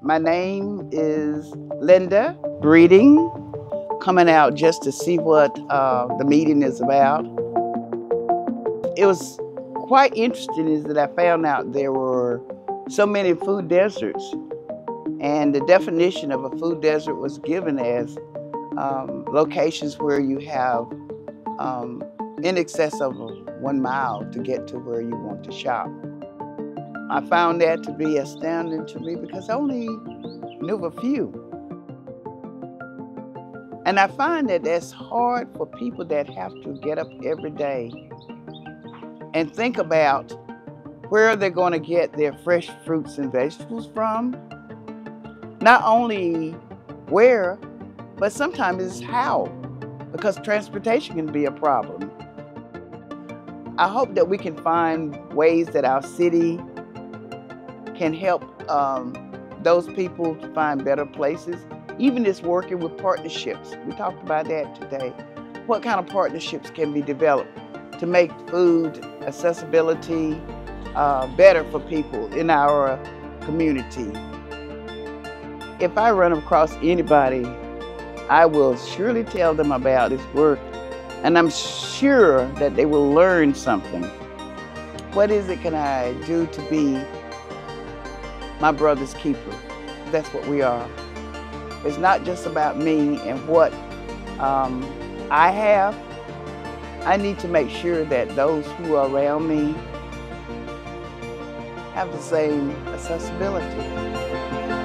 My name is Linda Breeding, coming out just to see what uh, the meeting is about. It was quite interesting is that I found out there were so many food deserts and the definition of a food desert was given as um, locations where you have um, in excess of one mile to get to where you want to shop. I found that to be astounding to me because I only knew a few. And I find that that's hard for people that have to get up every day and think about where they're going to get their fresh fruits and vegetables from, not only where, but sometimes it's how, because transportation can be a problem. I hope that we can find ways that our city can help um, those people to find better places. Even it's working with partnerships. We talked about that today. What kind of partnerships can be developed to make food accessibility uh, better for people in our community? if I run across anybody, I will surely tell them about this work, and I'm sure that they will learn something. What is it can I do to be my brother's keeper? That's what we are. It's not just about me and what um, I have. I need to make sure that those who are around me have the same accessibility.